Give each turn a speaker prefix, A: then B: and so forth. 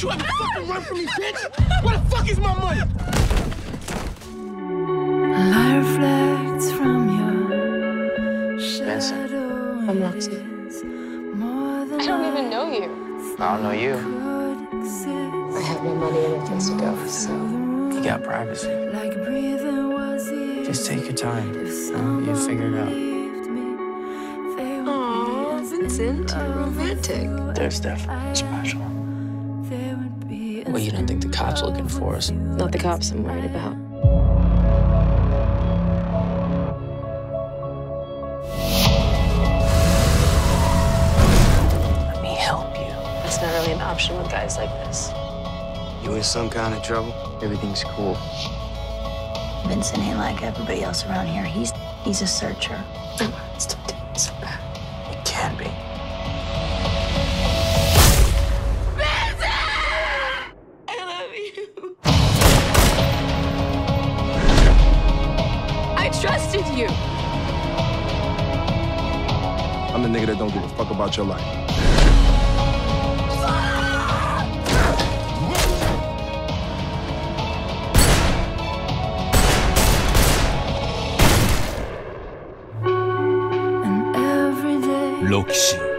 A: Don't you ever fucking run from me, bitch! Where the fuck is my money?
B: Light reflects from your shadow.
C: I'm Roxxy.
B: I
C: don't even know you.
D: I don't know you.
C: I have no money and a place to go, so.
D: You got privacy.
B: Like breathing was.
D: Just take your time. You figure it out.
C: Aw, Vincent, you're romantic.
D: There's definitely special. Well, you don't think the cops looking for us?
C: Not the cops I'm worried about.
D: Let me help you.
C: That's not really an option with guys like this.
A: You in some kind of trouble?
D: Everything's cool.
E: Vincent ain't like everybody else around here. He's he's a searcher.
C: You. I trusted you.
F: I'm the nigga that don't give a fuck about your life.
B: And